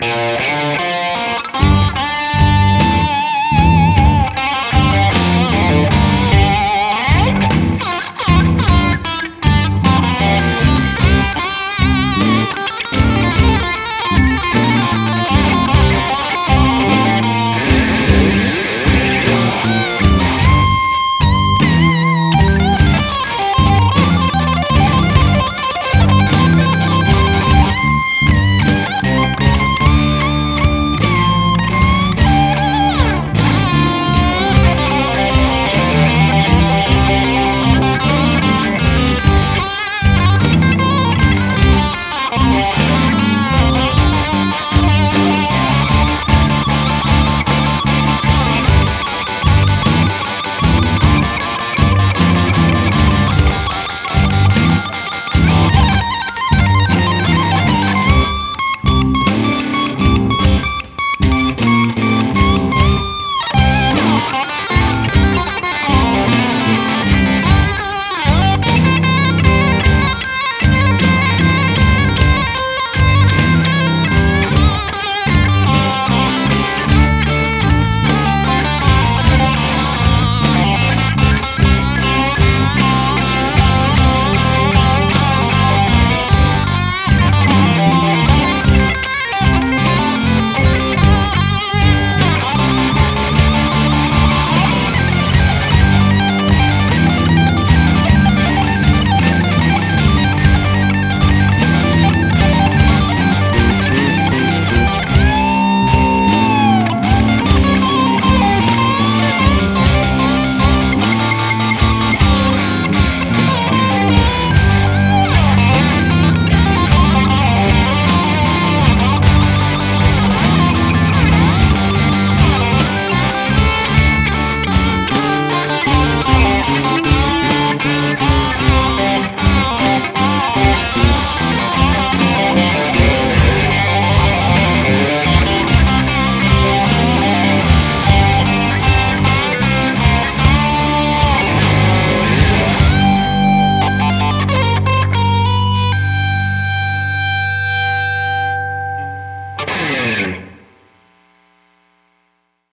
Bye.